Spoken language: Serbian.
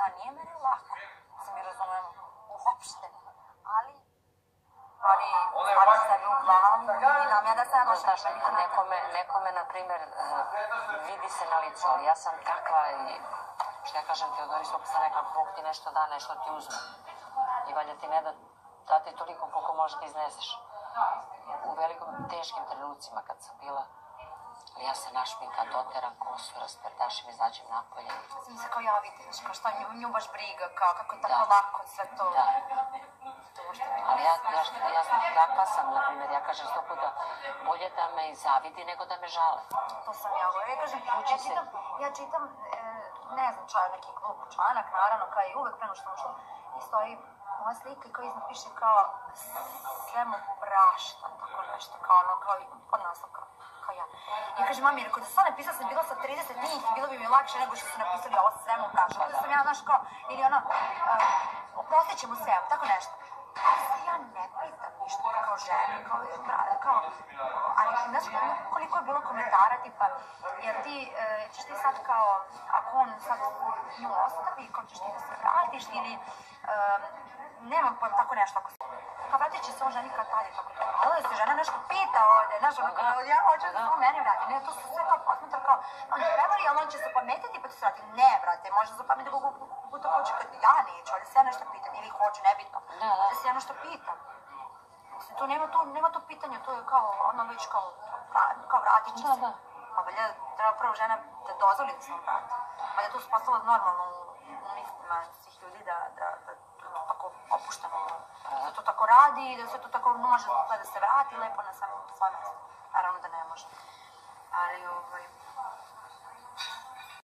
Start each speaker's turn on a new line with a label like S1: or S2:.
S1: Da, nije meni lako, se mi razumemo, uopšte. Ali, oni stavljaju sebe u glavu i nam je da se
S2: No, znaš,
S1: jednostavno
S2: nekome, nekome, na primjer, eh, vidi se na licu, ali ja sam takva i, što ja kažem, Teodori svog sam nekako, Bog ti nešto da, nešto ti uzme. I valjda ti ne da, da ti toliko koliko možeš da izneseš. U velikom, teškim trenucima kad sam bila, Ја се
S1: нашминка, дотерам косу, распердаш и ми значим наполје. Сам се као ја видиш, као што
S2: њу,
S1: њубаш брига, као
S2: како
S1: да. тако да.
S2: лако све то. Да. Али ја, ја, ја, ја, таква сам, на пример, ја кажам сто пута, боле да ме завиди
S1: него да ме жале. То сам
S2: ја
S1: го,
S2: ја
S1: кажам, ја читам, ја читам, не знам, чај, неки глуп чанак, наравно, кај и увек, прено што му што, и moja slika kao iznad piše kao sve mu prašta, tako nešto, kao ono, kao i podnaslov, kao, kao ja. I kaže, mami, rekao, da sam napisala sam bila sa 30 njih, bilo bi mi lakše nego što su napisali ovo sve mu prašta. Onda sam ja, znaš, kao, ili ono, uh, oprostit ćemo se, tako nešto. Ali se ja ne pitam ništa kao žena, kao, bra- kao, ali znaš koliko je bilo komentara, tipa, jer ti, e, ćeš ti sad kao, ako on sad nju ostavi, kao ćeš ti da se vratiš, ili, e, nemam pojma, tako nešto, ako se, kao vratit će se on ženi kad i tako to. Ali da se žena nešto pita ovde, znaš, ono, kao, ja hoću da se on meni vrati, ne, to su sve kao posmatra kao, on je prevari, ali on će se pametiti pa će se vrati. Ne, brate, može se pametiti koliko puta hoće kad ja neću, ali se ja nešto pitam, ili hoću, nebitno.
S2: Da, da.
S1: Da se ja nešto pitam. Mislim, tu nema, tu, nema tu pitanja, to je kao, ono već kao, vra- kao vratit će
S2: Da,
S1: se.
S2: da.
S1: A valjda treba prvo žena da dozvoli da se on vrati. Valjda to se postalo normalno u mislima svih ljudi da, da, da, radi i da se to tako može da se vrati lepo na samo svoje mesto. Naravno da ne može. Ali, ovaj,